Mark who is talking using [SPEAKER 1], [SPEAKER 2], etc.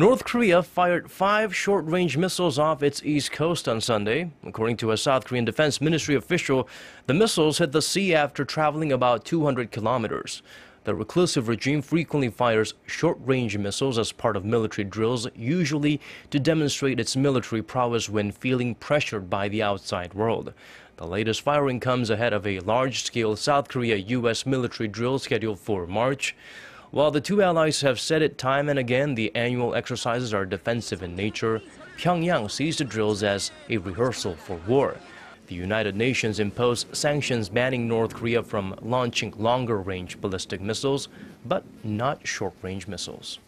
[SPEAKER 1] North Korea fired five short range missiles off its east coast on Sunday. According to a South Korean Defense Ministry official, the missiles hit the sea after traveling about 200 kilometers. The reclusive regime frequently fires short range missiles as part of military drills, usually to demonstrate its military prowess when feeling pressured by the outside world. The latest firing comes ahead of a large scale South Korea U.S. military drill scheduled for March. While the two allies have said it time and again, the annual exercises are defensive in nature. Pyongyang sees the drills as a rehearsal for war. The United Nations imposed sanctions banning North Korea from launching longer range ballistic missiles, but not short range missiles.